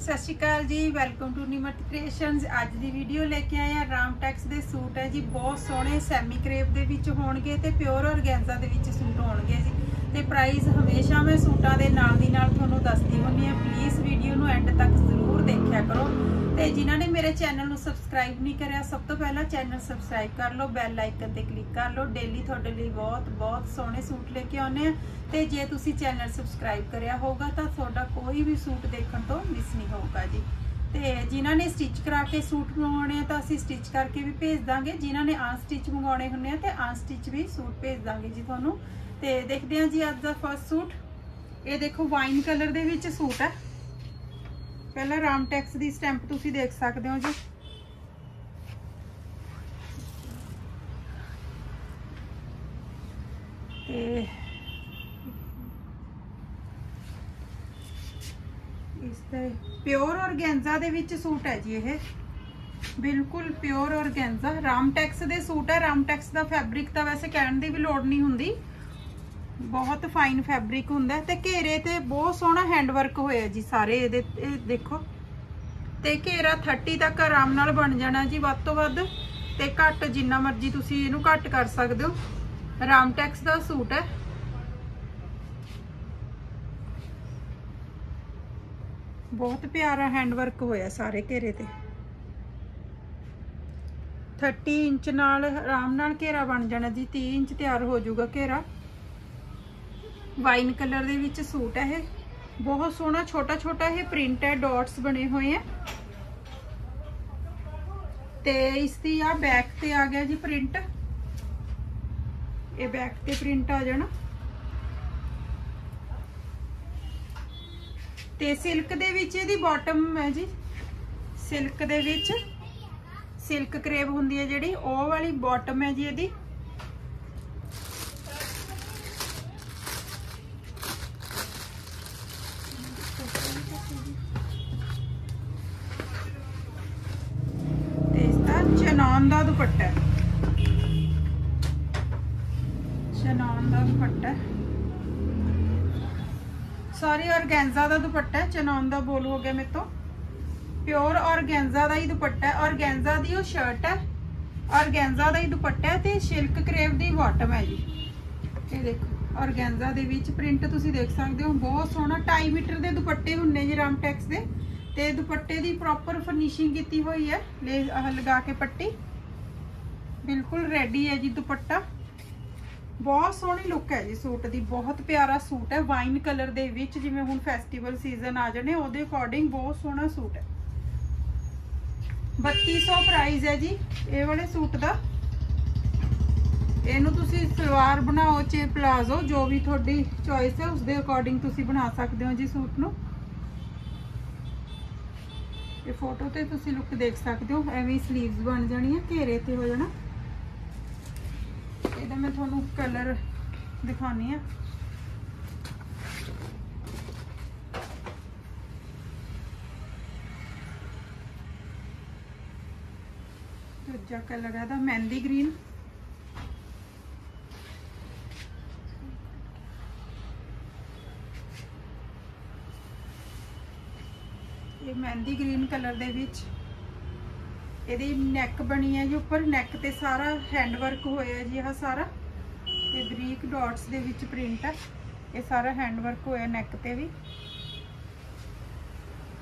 ਸਤਿ ਸ਼੍ਰੀ ਅਕਾਲ ਜੀ welcome to ਨਿਮਟ creations ਅੱਜ ਦੀ ਵੀਡੀਓ ਲੈ ਕੇ ਆਏ ਆ ਰਾਮਟੈਕਸ ਦੇ ਸੂਟ ਹੈ ਜੀ, ਬਹੁਤ ਸੋਹਣੇ ਸੈਮੀ ਕਰੇਪ ਦੇ ਵਿੱਚ ਹੋਣਗੇ ਤੇ ਪਿਓਰ ਔਰਗੈਂਜ਼ਾ ਦੇ ਵਿੱਚ ਸੂਟ ਹੋਣਗੇ ਜੀ। ਤੇ ਪ੍ਰਾਈਸ ਹਮੇਸ਼ਾ ਮੈਂ ਸੂਟਾਂ ਦੇ ਨਾਲ ਦੀ ਨਾਲ ਤੁਹਾਨੂੰ ਦੱਸਦੀ ਹੁੰਦੀ ਹਾਂ। ਪਲੀਜ਼ ਵੀਡੀਓ ਨੂੰ ਐਂਡ ਤੱਕ ਜ਼ਰੂਰ ਦੇਖਿਆ ਕਰੋ। ਤੇ ਜਿਨ੍ਹਾਂ ਨੇ ਮੇਰੇ ਚੈਨਲ ਨੂੰ ਸਬਸਕ੍ਰਾਈਬ ਨਹੀਂ ਕਰਿਆ, ਸਭ ਤੋਂ ਪਹਿਲਾਂ ਚੈਨਲ ਸਬਸਕ੍ਰਾਈਬ ਕਰ ਲਓ ਬੈਲ ਆਈਕਨ ਤੇ ਕਲਿੱਕ ਕਰ ਲਓ। ਡੇਲੀ ਤੁਹਾਡੇ ਲਈ ਬਹੁਤ ਬਹੁਤ ਸੋਹਣੇ ਸੂਟ ਲੈ ਕੇ ਆਉਨੇ ਆ ਤੇ ਜੇ ਤੁਸੀਂ ਚੈਨਲ ਸਬਸਕ੍ਰਾਈਬ ਕਰਿਆ ਹੋਊਗਾ ਤਾਂ ਤੁਹਾਡਾ ਕੋਈ ਵੀ ਸੂਟ ਦੇਖਣ ਤੋਂ ਮਿਸ ਨਹੀਂ ਹੋਊਗਾ ਜੀ। ਤੇ ਜਿਨ੍ਹਾਂ ਨੇ ਸਟਿਚ ਕਰਾ ਕੇ ਸੂਟ ਮੰਗਵਾਉਣੇ ਆ ਤਾਂ ਅਸੀਂ ਸਟਿਚ ਕਰਕੇ ਵੀ ਭੇਜ ਦਾਂਗੇ। ਜਿਨ੍ਹਾਂ ਨੇ ਆਨ ਸਟਿਚ ਮੰਗਵਾਉਣੇ ਹੁੰਦੇ ਆ ਤੇ ਆਨ ਸਟਿਚ ਵੀ ਸੂਟ ਭੇਜ ਦਾਂਗੇ ਜੀ ਤੁਹਾਨੂੰ। ਤੇ ਦੇਖਦੇ ਹਾਂ ਜੀ ਅੱਜ ਦਾ ਫਸਟ ਸੂਟ। ਇਹ ਦੇਖੋ ਵਾਈਨ ਕਲਰ ਦੇ ਵਿੱਚ ਸੂਟ ਹੈ। ਪਹਿਲਾਂ ਰਾਮਟੈਕਸ ਦੀ ਸਟੈਂਪ ਤੁਸੀਂ ਦੇਖ ਸਕਦੇ ਹੋ ਜੀ। ਤੇ ਇਸ ਤੇ ਪਿਓਰ ਔਰਗੈਂਜ਼ਾ ਦੇ ਵਿੱਚ ਸੂਟ ਹੈ ਜੀ ਇਹ। ਬਿਲਕੁਲ ਪਿਓਰ ਔਰਗੈਂਜ਼ਾ। ਰਾਮਟੈਕਸ ਦੇ ਸੂਟ ਹੈ। ਰਾਮਟੈਕਸ ਦਾ ਫੈਬਰਿਕ ਤਾਂ ਵੈਸੇ ਕਹਿਣ ਦੀ ਵੀ ਲੋੜ ਨਹੀਂ ਹੁੰਦੀ। ਬਹੁਤ ਫਾਈਨ ਫੈਬਰਿਕ ਹੁੰਦਾ ਤੇ ਘੇਰੇ ਤੇ ਬਹੁਤ ਸੋਹਣਾ ਹੈਂਡ ਵਰਕ ਹੋਇਆ ਜੀ ਸਾਰੇ ਇਹਦੇ ਇਹ ਦੇਖੋ। ਤੇ ਘੇਰਾ 30 ਤੱਕ ਆਰਾਮ ਨਾਲ ਬਣ ਜਾਣਾ ਜੀ ਵੱਧ ਤੋਂ ਵੱਧ। ਤੇ ਘੱਟ ਜਿੰਨਾ ਮਰਜ਼ੀ ਤੁਸੀਂ ਇਹਨੂੰ ਘੱਟ ਕਰ ਸਕਦੇ ਹੋ। ਰਾਮਟੈਕਸ ਦਾ ਸੂਟ ਹੈ। ਬਹੁਤ ਪਿਆਰਾ ਹੈਂਡ ਵਰਕ ਹੋਇਆ ਸਾਰੇ ਘੇਰੇ ਤੇ। 30 ਇੰਚ ਨਾਲ ਆਰਾਮ ਨਾਲ ਘੇਰਾ ਬਣ ਜਾਣਾ ਜੀ 30 ਇੰਚ ਤਿਆਰ ਹੋ ਜਾਊਗਾ ਘੇਰਾ। ਵਾਈਨ ਕਲਰ ਦੇ ਵਿੱਚ ਸੂਟ ਹੈ ਇਹ। ਬਹੁਤ ਸੋਹਣਾ, ਛੋਟਾ ਛੋਟਾ ਇਹ ਪ੍ਰਿੰਟ ਹੈ ਡਾਟਸ ਬਣੇ ਹੋਏ ਆ। ਤੇ ਇਸ ਦੀ ਆ ਬੈਕ ਤੇ ਆ ਗਿਆ ਜੀ ਪ੍ਰਿੰਟ ਇਹ ਬੈਕ ਤੇ ਪ੍ਰਿੰਟ ਆ ਜਾਣਾ। ਤੇ ਸਿਲਕ ਦੇ ਵਿੱਚ ਇਹਦੀ ਬਾਟਮ ਹੈ ਜੀ। ਸਿਲਕ ਦੇ ਵਿੱਚ ਸਿਲਕ ਕਰੇਬ ਹੁੰਦੀ ਹੈ ਜਿਹੜੀ, ਉਹ ਵਾਲੀ ਬਾਟਮ ਹੈ ਜੀ ਇਹਦੀ। ਚਨਾਨ ਦਾ ਬੋਲ ਹੋ ਗਿਆ ਮੇਰੇ ਤੋਂ? ਪਿਓਰ ਔਰਗੈਂਜ਼ਾ ਦਾ ਹੀ ਦੁਪੱਟਾ ਹੈ। ਔਰਗੈਂਜ਼ਾ ਦੀ ਉਹ ਸ਼ਰਟ ਹੈ। ਔਰਗੈਂਜ਼ਾ ਦਾ ਹੀ ਦੁਪੱਟਾ ਹੈ ਤੇ ਸਿਲਕ ਕਰੇਵ ਦੀ ਬਾਟਮ ਹੈ ਜੀ। ਇਹ ਦੇਖੋ, ਔਰਗੈਂਜ਼ਾ ਦੇ ਵਿੱਚ ਪ੍ਰਿੰਟ ਤੁਸੀਂ ਦੇਖ ਸਕਦੇ ਹੋ। ਬਹੁਤ ਸੋਹਣਾ 2.5 ਮੀਟਰ ਦੇ ਦੁਪੱਟੇ ਹੁੰਨੇ ਜੀ ਰਾਮਟੈਕਸ ਦੇ। ਤੇ ਦੁਪੱਟੇ ਦੀ ਪ੍ਰੋਪਰ ਫਿਨਿਸ਼ਿੰਗ ਕੀਤੀ ਹੋਈ ਹੈ। ਲਗਾ ਕੇ ਪੱਟੀ। ਬਿਲਕੁਲ ਰੈਡੀ ਹੈ ਜੀ ਦੁਪੱਟਾ। ਬਹੁਤ ਸੋਹਣੀ ਲੁੱਕ ਹੈ ਜੀ ਸੂਟ ਦੀ, ਬਹੁਤ ਪਿਆਰਾ ਸੂਟ ਹੈ। ਵਾਈਨ ਕਲਰ ਦੇ ਵਿੱਚ ਜਿਵੇਂ ਹੁਣ ਫੈਸਟੀਵਲ ਸੀਜ਼ਨ ਆ ਜਾਣੇ, ਉਹਦੇ ਅਕੋਰਡਿੰਗ ਬਹੁਤ ਸੋਹਣਾ ਸੂਟ ਹੈ। 3200 ਪ੍ਰਾਈਸ ਹੈ ਜੀ ਇਹ ਵਾਲੇ ਸੂਟ ਦਾ। ਇਹਨੂੰ ਤੁਸੀਂ ਸਲਵਾਰ ਬਣਾਓ ਚੇ ਪਲਾਜ਼ੋ ਜੋ ਵੀ ਤੁਹਾਡੀ ਚੋਇਸ ਹੈ ਉਸ ਦੇ ਅਕੋਰਡਿੰਗ ਤੁਸੀਂ ਬਣਾ ਸਕਦੇ ਹੋ ਜੀ ਸੂਟ ਨੂੰ। ਇਹ ਫੋਟੋ ਤੇ ਤੁਸੀਂ ਲੁੱਕ ਦੇਖ ਸਕਦੇ ਹੋ, ਐਵੇਂ ਸਲੀਵਸ ਬਣ ਜਾਣੀਆਂ, ਘੇਰੇ ਤੇ ਹੋ ਜਾਣਾ। ਮੈਂ ਤੁਹਾਨੂੰ ਕਲਰ ਦਿਖਾਉਣੀ ਆ ਦੂਜਾ ਕਲਰ ਹੈ ਦਾ ਮਹਿੰਦੀ ਗ੍ਰੀਨ ਇਹ ਮਹਿੰਦੀ ਗ੍ਰੀਨ ਕਲਰ ਦੇ ਵਿੱਚ। ਇਹਦੀ ਨੈਕ ਬਣੀ ਹੈ ਜੀ ਉੱਪਰ ਨੈਕ ਤੇ ਸਾਰਾ ਹੈਂਡ ਵਰਕ ਹੋਇਆ ਜੀ ਇਹ ਸਾਰਾ। ਤੇ ਬਰੀਕ ਡਾਟਸ ਦੇ ਵਿੱਚ ਪ੍ਰਿੰਟ ਹੈ। ਇਹ ਸਾਰਾ ਹੈਂਡ ਵਰਕ ਹੋਇਆ ਨੈਕ ਤੇ ਵੀ।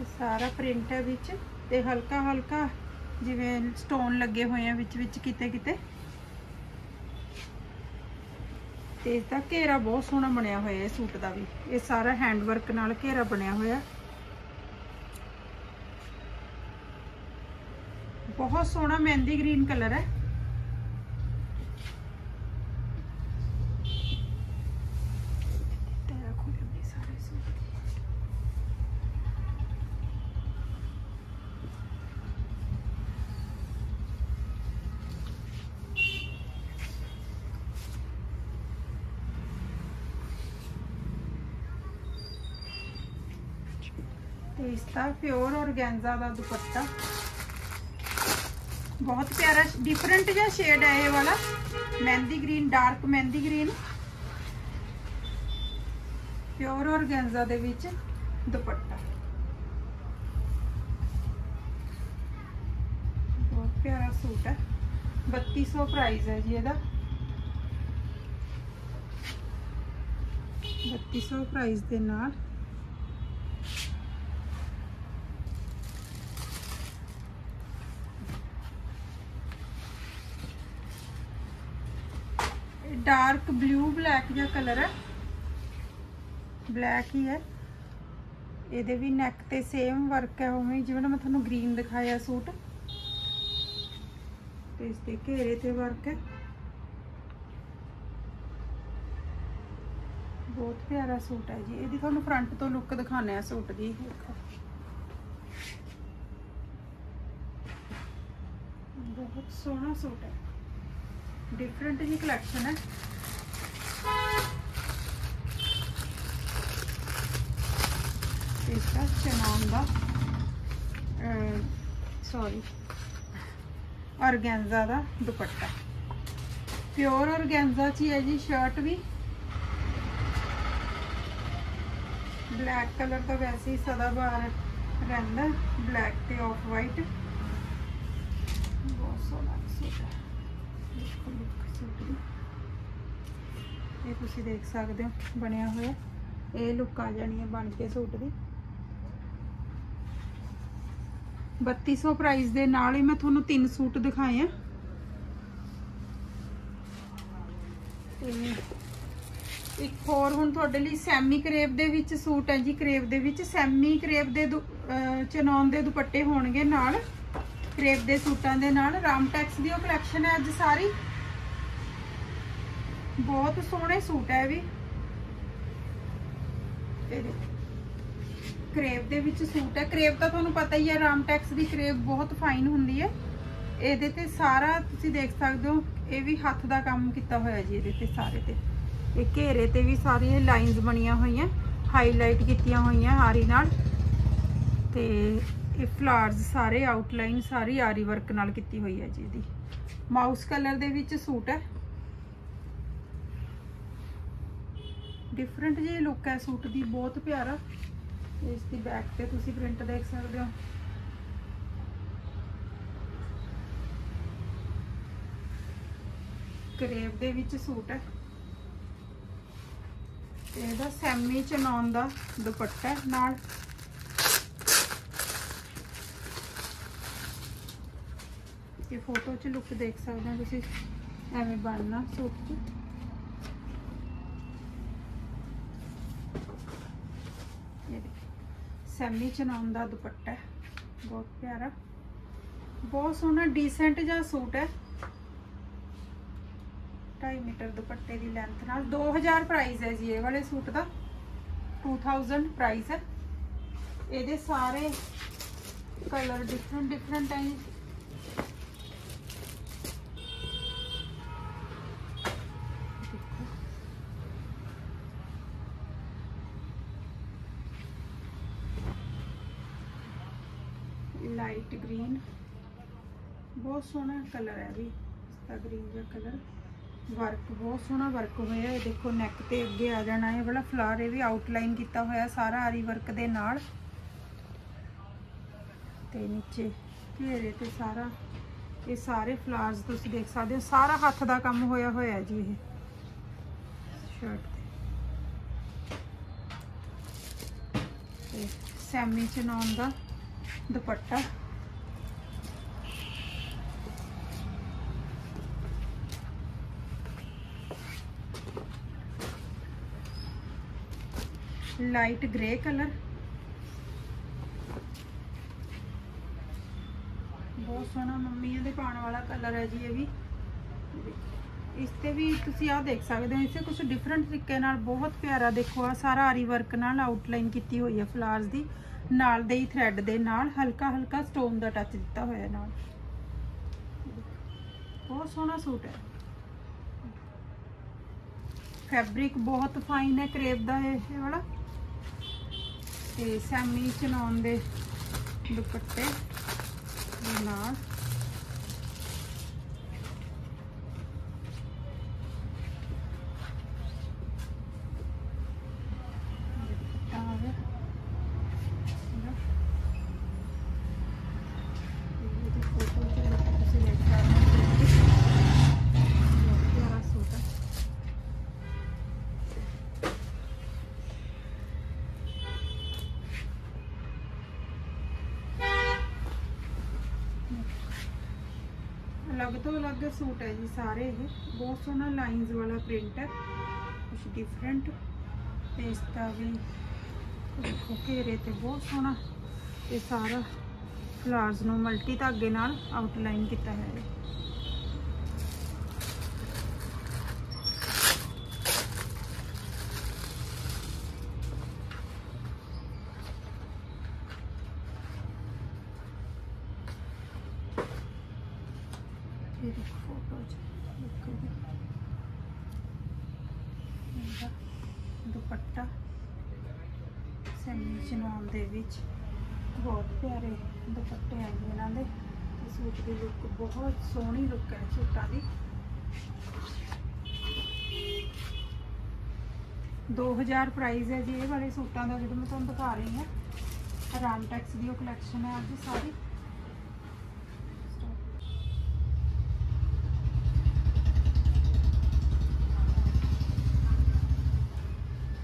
ਇਹ ਸਾਰਾ ਪ੍ਰਿੰਟ ਹੈ ਵਿੱਚ। ਤੇ ਹਲਕਾ ਹਲਕਾ ਜਿਵੇਂ ਸਟੋਨ ਲੱਗੇ ਹੋਏ ਆ ਵਿੱਚ ਵਿੱਚ ਕਿਤੇ ਕਿਤੇ ਤੇ ਇਸ ਦਾ ਘੇਰਾ ਬਹੁਤ ਸੋਹਣਾ ਬਣਿਆ ਹੋਇਆ ਹੈ ਸੂਟ ਦਾ ਵੀ। ਇਹ ਸਾਰਾ ਹੈਂਡ ਵਰਕ ਨਾਲ ਘੇਰਾ ਬਣਿਆ ਹੋਇਆ। ਬਹੁਤ ਸੋਹਣਾ ਮਹਿੰਦੀ ਗ੍ਰੀਨ ਕਲਰ ਹੈ ਤੇ ਇਸ ਦਾ ਪਿਓਰ ਔਰਗੈਂਜ਼ਾ ਦਾ ਦੁਪੱਟਾ ਬਹੁਤ ਪਿਆਰਾ ਡਿਫਰੈਂਟ ਜਿਹਾ ਸ਼ੇਡ ਹੈ ਇਹ ਵਾਲਾ। Mehndi green dark mehndi green pure organza ਦੇ ਵਿੱਚ ਦੁਪੱਟਾ। ਬਹੁਤ ਪਿਆਰਾ ਸੂਟ ਹੈ। 3200 ਪ੍ਰਾਈਸ ਹੈ ਜੀ ਇਹਦਾ। 3200 ਪ੍ਰਾਈਸ ਦੇ ਨਾਲ ਡਾਰਕ ਬਲੂ ਬਲੈਕ ਜਿਹਾ ਕਲਰ ਹੈ। ਬਲੈਕ ਹੀ ਹੈ। ਇਹਦੇ ਵੀ ਨੈਕ ਤੇ ਸੇਮ ਵਰਕ ਹੈ ਉਵੇਂ ਜਿਵੇਂ ਮੈਂ ਤੁਹਾਨੂੰ ਗ੍ਰੀਨ ਦਿਖਾਇਆ ਸੂਟ। ਤੇ ਇਸ ਦੇ ਘੇਰੇ ਤੇ ਵਰਕ ਹੈ। ਬਹੁਤ ਪਿਆਰਾ ਸੂਟ ਹੈ ਜੀ। ਇਹਦੀ ਤੁਹਾਨੂੰ ਫਰੰਟ ਤੋਂ ਲੁੱਕ ਦਿਖਾਉਂਦੇ ਆ ਸੂਟ ਦੀ। ਬਹੁਤ ਸੋਹਣਾ ਸੂਟ ਹੈ। ਡਿਫਰੈਂਟ ਜੀ ਕਲੈਕਸ਼ਨ ਹੈ। ਇਸਦਾ ਚਨਾਨ ਦਾ? ਸੌਰੀ ਔਰਗੈਂਜ਼ਾ ਦਾ ਦੁਪੱਟਾ। ਪਿਓਰ ਔਰਗੈਂਜ਼ਾ ਚ ਹੀ ਹੈ ਜੀ ਸ਼ਰਟ ਵੀ। ਬਲੈਕ ਕਲਰ ਤਾਂ ਵੈਸੇ ਹੀ ਸਦਾ ਬਾਹਰ ਰਹਿੰਦਾ। ਬਲੈਕ ਤੇ ਆਫ ਵਾਈਟ ਬਹੁਤ ਸੋਹਣਾ ਸੂਟ ਹੈ। ਇਹ ਤੁਸੀਂ ਦੇਖ ਸਕਦੇ ਹੋ, ਬਣਿਆ ਹੋਇਆ। ਇਹ ਲੁੱਕ ਆ ਜਾਣੀ ਹੈ ਬਣ ਕੇ ਸੂਟ ਦੀ। 3200 ਪ੍ਰਾਈਸ ਦੇ ਨਾਲ ਹੀ ਮੈਂ ਤੁਹਾਨੂੰ ਤਿੰਨ ਸੂਟ ਦਿਖਾਏ ਆ। ਇੱਕ ਹੋਰ ਹੁਣ ਤੁਹਾਡੇ ਲਈ ਸੈਮੀ ਕਰੇਵ ਦੇ ਵਿੱਚ ਸੂਟ ਹੈ ਜੀ, ਕਰੇਵ ਦੇ ਵਿੱਚ ਸੈਮੀ ਕਰੇਵ ਦੇ ਚਨੌਨ ਦੇ ਦੁਪੱਟੇ ਹੋਣਗੇ ਨਾਲ। ਕਰੇਵ ਦੇ ਸੂਟਾਂ ਦੇ ਨਾਲ ਰਾਮਟੈਕਸ ਦੀ ਉਹ ਕਲੈਕਸ਼ਨ ਹੈ ਅੱਜ ਸਾਰੀ। ਬਹੁਤ ਸੋਹਣੇ ਸੂਟ ਹੈ ਵੀ। ਇਹ ਦੇਖੋ। ਕਰੇਵ ਦੇ ਵਿੱਚ ਸੂਟ ਹੈ। ਕਰੇਵ ਤਾਂ ਤੁਹਾਨੂੰ ਪਤਾ ਹੀ ਹੈ ਰਾਮਟੈਕਸ ਦੀ ਕਰੇਵ ਬਹੁਤ ਫਾਈਨ ਹੁੰਦੀ ਹੈ। ਇਹਦੇ ਤੇ ਸਾਰਾ ਤੁਸੀਂ ਦੇਖ ਸਕਦੇ ਹੋ, ਇਹ ਵੀ ਹੱਥ ਦਾ ਕੰਮ ਕੀਤਾ ਹੋਇਆ ਜੀ ਇਹਦੇ ਤੇ ਸਾਰੇ ਤੇ। ਇਹ ਘੇਰੇ ਤੇ ਵੀ ਸਾਰੀਆਂ ਲਾਈਨਸ ਬਣੀਆਂ ਹੋਈਆਂ ਹਾਈਲਾਈਟ ਕੀਤੀਆਂ ਹੋਈਆਂ ਹਾਰੀ ਨਾਲ। ਤੇ ਇਹ ਫਲਾਵਰਸ ਸਾਰੇ ਆਊਟਲਾਈਨ ਸਾਰੀ ਆਰੀ ਵਰਕ ਨਾਲ ਕੀਤੀ ਹੋਈ ਹੈ ਜੀ ਇਹਦੀ। ਮਾਊਸ ਕਲਰ ਦੇ ਵਿੱਚ ਸੂਟ ਹੈ। ਡਿਫਰੈਂਟ ਜਿਹੀ ਲੁੱਕ ਹੈ ਸੂਟ ਦੀ, ਬਹੁਤ ਪਿਆਰਾ। ਇਸ ਦੀ ਬੈਕ ਤੇ ਤੁਸੀਂ ਪ੍ਰਿੰਟ ਦੇਖ ਸਕਦੇ ਹੋ। ਕਰੇਵ ਦੇ ਵਿੱਚ ਸੂਟ ਹੈ। ਇਹਦਾ ਸੈਮੀ ਚਨੌਨ ਦਾ ਦੁਪੱਟਾ ਨਾਲ। ਇਹ ਫੋਟੋ 'ਚ ਲੁੱਕ ਦੇਖ ਸਕਦੇ ਹੋ ਤੁਸੀਂ। ਐਵੇਂ ਬਣਨਾ ਸੂਟ 'ਚ। ਸੈਮੀ ਚਨਾਉਣ ਦਾ ਦੁਪੱਟਾ ਹੈ। ਬਹੁਤ ਪਿਆਰਾ। ਬਹੁਤ ਸੋਹਣਾ ਡੀਸੈਂਟ ਜਿਹਾ ਸੂਟ ਹੈ। 2.5 ਮੀਟਰ ਦੁਪੱਟੇ ਦੀ ਲੈਂਥ ਨਾਲ। 2000 ਪ੍ਰਾਈਸ ਹੈ ਜੀ ਇਹ ਵਾਲੇ ਸੂਟ ਦਾ। 2000 ਪ੍ਰਾਈਸ ਹੈ। ਇਹਦੇ ਸਾਰੇ ਕਲਰ ਡਿਫਰੈਂਟ ਡਿਫਰੈਂਟ ਹੈ ਲਾਈਟ ਗ੍ਰੀਨ। ਬਹੁਤ ਸੋਹਣਾ ਕਲਰ ਹੈ ਵੀ ਇਸਦਾ ਗ੍ਰੀਨ ਜਿਹਾ ਕਲਰ। ਵਰਕ, ਬਹੁਤ ਸੋਹਣਾ ਵਰਕ ਹੋਇਆ ਇਹ ਦੇਖੋ ਨੈਕ ਤੇ ਅੱਗੇ ਆ ਜਾਣਾ ਹੈ ਵਾਲਾ ਫਲਾਰ ਇਹ ਵੀ ਆਊਟਲਾਈਨ ਕੀਤਾ ਹੋਇਆ ਸਾਰਾ ਆਰੀ ਵਰਕ ਦੇ ਨਾਲ। ਤੇ ਨੀਚੇ ਘੇਰੇ ਤੇ ਸਾਰਾ, ਇਹ ਸਾਰੇ ਫਲਾਰਸ ਤੁਸੀਂ ਦੇਖ ਸਕਦੇ ਹੋ, ਸਾਰਾ ਹੱਥ ਦਾ ਕੰਮ ਹੋਇਆ ਹੋਇਆ ਜੀ ਇਹ। ਸ਼ਰਟ ਤੇ। ਸੈਮੀ ਚਨਾਉਣ ਦਾ ਦੁਪੱਟਾ। Light grey colour. ਬਹੁਤ ਸੋਹਣਾ ਮੰਮੀਆਂ ਦੇ ਪਾਉਣ ਵਾਲਾ ਕਲਰ ਹੈ ਜੀ ਇਹ ਵੀ। ਇਸ ਤੇ ਵੀ ਤੁਸੀਂ ਆਹ ਦੇਖ ਸਕਦੇ ਹੋ, ਇਸੇ ਕੁਝ ਡਿਫਰੈਂਟ ਤਰੀਕੇ ਨਾਲ ਬਹੁਤ ਪਿਆਰਾ ਦੇਖੋ ਆ ਸਾਰਾ ਆਰੀ ਵਰਕ ਨਾਲ ਆਊਟਲਾਈਨ ਕੀਤੀ ਹੋਈ ਹੈ ਫਲਾਵਰਸ ਦੀ। ਨਾਲ ਦੇ ਹੀ ਥ੍ਰੈਡ ਦੇ ਨਾਲ ਹਲਕਾ ਹਲਕਾ ਸਟੋਨ ਦਾ ਟੱਚ ਦਿੱਤਾ ਹੋਇਆ ਨਾਲ। ਬਹੁਤ ਸੋਹਣਾ ਸੂਟ ਹੈ। ਫੈਬਰਿਕ ਬਹੁਤ ਫਾਈਨ ਹੈ ਕਰੇਪ ਦਾ ਇਹ ਵਾਲਾ। ਤੇ ਸੈਮੀ ਚਨਾਉਣ ਦੇ ਦੁਪੱਟੇ ਦੇ ਨਾਲ ਦੁਪੱਟਾ ਆ ਗਿਆ ਇਹਦੀ ਫੋਟੋ ਅਲੱਗ ਤੋਂ ਅਲੱਗ ਸੂਟ ਹੈ ਜੀ ਸਾਰੇ ਇਹ। ਬਹੁਤ ਸੋਹਣਾ ਲਾਈਨਸ ਵਾਲਾ ਪ੍ਰਿੰਟ ਹੈ। ਕੁਝ ਡਿਫਰੈਂਟ ਤੇ ਇਸ ਦਾ ਵੀ ਦੇਖੋ ਘੇਰੇ ਤੇ ਬਹੁਤ ਸੋਹਣਾ। ਤੇ ਸਾਰਾ ਫਲਾਰਸ ਨੂੰ ਮਲਟੀ ਧਾਗੇ ਨਾਲ ਆਊਟਲਾਈਨ ਕੀਤਾ ਹੈ। ਇਹ। ਇਹ ਫੋਟੋ ਚ ਇਹਦਾ ਦੁਪੱਟਾ ਸੈਮੀ ਚਨਾਨ ਦੇ ਵਿੱਚ ਬਹੁਤ ਪਿਆਰੇ ਦੁਪੱਟੇ ਆਏ ਇਹਨਾਂ ਦੇ। ਤੇ ਸੂਟ ਦੀ ਲੁੱਕ ਬਹੁਤ ਸੋਹਣੀ ਲੁੱਕ ਹੈ ਸੂਟਾਂ ਦੀ। 2000 ਪ੍ਰਾਈਸ ਹੈ ਜੀ, ਇਹ ਵਾਲੇ ਸੂਟਾਂ ਦਾ, ਜਿਹੜਾ ਮੈਂ ਤੁਹਾਨੂੰ ਦਿਖਾ ਰਹੀ ਹਾਂ। ਰਾਮਟੈਕਸ ਦੀ ਉਹ ਕਲੈਕਸ਼ਨ ਹੈ ਅੱਜ ਸਾਰੀ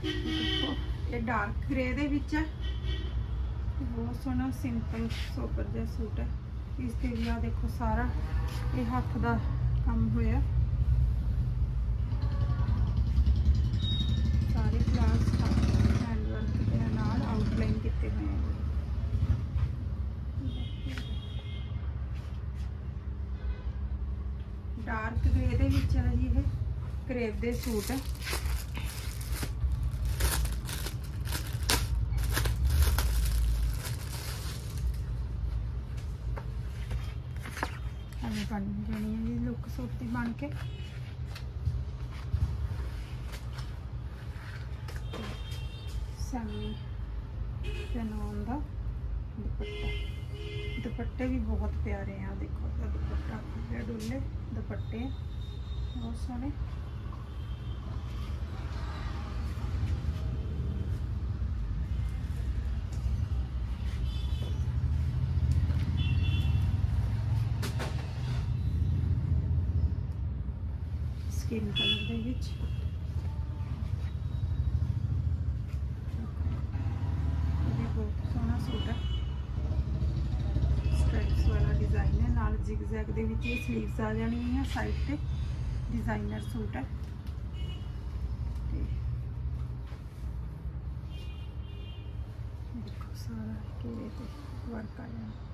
ਦੇਖੋ ਇਹ ਡਾਰਕ ਗ੍ਰੇ ਦੇ ਵਿੱਚ ਹੈ। ਬਹੁਤ ਸੋਹਣਾ ਸਿੰਪਲ ਸੋਬਰ ਜਿਹਾ ਸੂਟ ਹੈ। ਇਸ ਤੇ ਵੀ ਆ ਦੇਖੋ ਸਾਰਾ ਇਹ ਹੱਥ ਦਾ ਕੰਮ ਹੋਇਆ। ਸਾਰੇ ਕਲਾਸ ਹੈਂਡ ਵਰਕ ਦੇ ਨਾਲ ਆਊਟਲਾਈਨ ਕੀਤੇ ਹੋਏ ਹੈ ਡਾਰਕ ਗ੍ਰੇ ਦੇ ਵਿੱਚ ਹੈ ਜੀ ਇਹ ਕਰੇਪ ਦੇ ਸੂਟ ਹੈ ਐਵੇਂ ਬਣ ਜਾਣੀ ਹੈ ਜੀ ਲੁੱਕ ਸੂਟ ਦੀ ਬਣ ਕੇ ਸੈਮੀ ਜਨੋਨ ਦਾ ਦੁਪੱਟਾ ਦੁਪੱਟੇ ਵੀ ਬਹੁਤ ਪਿਆਰੇ ਆ ਦੇਖੋ ਇਹਦਾ ਦੁਪੱਟਾ ਖੁੱਲੇ ਡੁੱਲੇ ਦੁਪੱਟੇ ਬਹੁਤ ਸੋਹਣੇ ਸਕਿਨ ਕਲਰ ਦੇ ਵਿੱਚ ਇਹ ਵੀ ਬਹੁਤ ਸੋਹਣਾ ਸੂਟ ਹੈ ਸਟ੍ਰਾਈਪਸ ਵਾਲਾ ਡਿਜ਼ਾਈਨ ਹੈ ਨਾਲ ਜ਼ਿਗਜ਼ੈਗ ਦੇ ਵਿੱਚ ਇਹ ਸਲੀਵਸ ਆ ਜਾਣਗੀਆਂ ਸਾਈਡ ਤੇ ਡਿਜ਼ਾਈਨਰ ਸੂਟ ਹੈ ਤੇ ਦੇਖੋ ਸਾਰਾ ਘੇਰੇ ਤੇ ਵਰਕ ਆ ਜਾਣਾ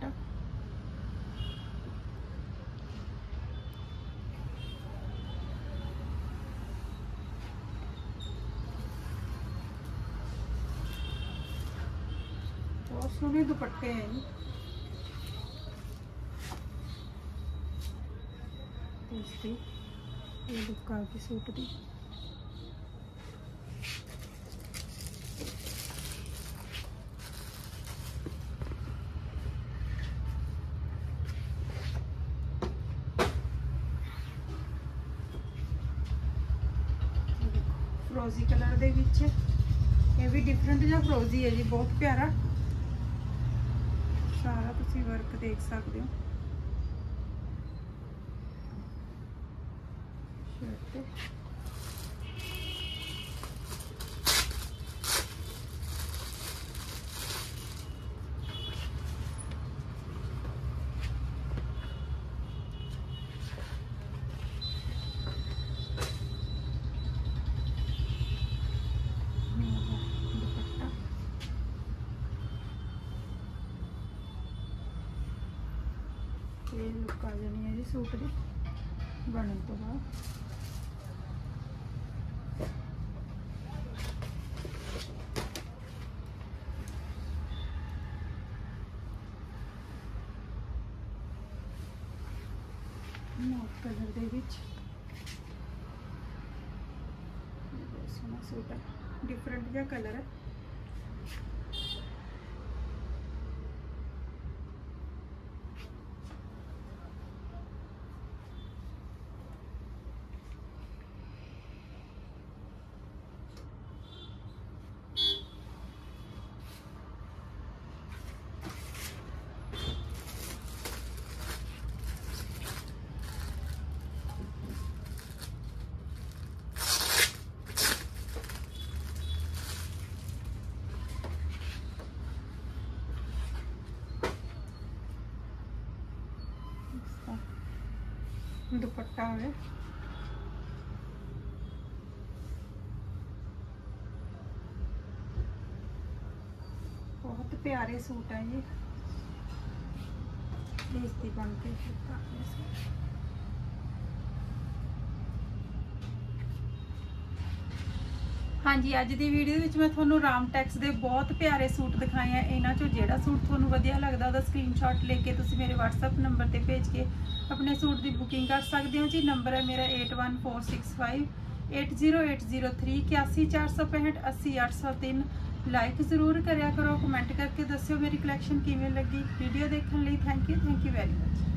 ਦੁਪੱਟਾ ਬਹੁਤ ਸੋਹਣੇ ਦੁਪੱਟੇ ਹੈ ਜੀ। ਇਸ ਦੀ ਇਹ ਲੁੱਕ ਆ ਗਈ ਸੂਟ ਦੀ। ਫਰੋਜ਼ੀ ਕਲਰ ਦੇ ਵਿੱਚ। ਇਹ ਵੀ ਡਿਫਰੈਂਟ ਜਿਹਾ ਫਰੋਜ਼ੀ ਹੈ ਜੀ, ਬਹੁਤ ਪਿਆਰਾ। ਸਾਰਾ ਤੁਸੀਂ ਵਰਕ ਦੇਖ ਸਕਦੇ ਹੋ। ਸ਼ਰਟ ਤੇ ਦੁਪੱਟਾ ਇਹ ਲੁੱਕ ਆ ਜਾਣੀ ਹੈ ਜੀ ਸੂਟ ਦੀ, ਬਣਨ ਤੋਂ ਬਾਅਦ। ਮੌਕ ਕਲਰ ਦੇ ਵਿੱਚ। ਬਹੁਤ ਸੋਹਣਾ ਸੂਟ ਹੈ ਡਿਫਰੈਂਟ ਜਿਹਾ ਕਲਰ ਹੈ ਦੁਪੱਟਾ ਹੋਵੇ ਬਹੁਤ ਪਿਆਰੇ ਸੂਟ ਹੈ ਜੀ ਬੇਸਤੀ ਬਣ ਕੇ ਹਾਂਜੀ, ਅੱਜ ਦੀ ਵੀਡੀਓ ਵਿੱਚ ਮੈਂ ਤੁਹਾਨੂੰ ਰਾਮ ਟੈਕਸ ਦੇ ਬਹੁਤ ਪਿਆਰੇ ਸੂਟ ਦਿਖਾਏ ਆ। ਇਹਨਾਂ ਚੋਂ ਜਿਹੜਾ ਸੂਟ ਤੁਹਾਨੂੰ ਵਧੀਆ ਲੱਗਦਾ, ਉਹਦਾ ਸਕਰੀਨਸ਼ਾਟ ਲੈ ਕੇ ਤੁਸੀਂ ਮੇਰੇ WhatsApp ਨੰਬਰ ਤੇ ਭੇਜ ਕੇ ਆਪਣੇ ਸੂਟ ਦੀ ਬੁਕਿੰਗ ਕਰ ਸਕਦੇ ਹੋ ਜੀ। ਨੰਬਰ ਹੈ ਮੇਰਾ 8146580803 81465 ਲਾਈਕ ਜ਼ਰੂਰ ਕਰਿਆ ਕਰੋ। ਕਮੈਂਟ ਕਰਕੇ ਦੱਸਿਓ ਮੇਰੀ ਕਲੈਕਸ਼ਨ ਕਿਵੇਂ ਲੱਗੀ। ਵੀਡੀਓ ਦੇਖਣ ਲਈ thank you thank you very much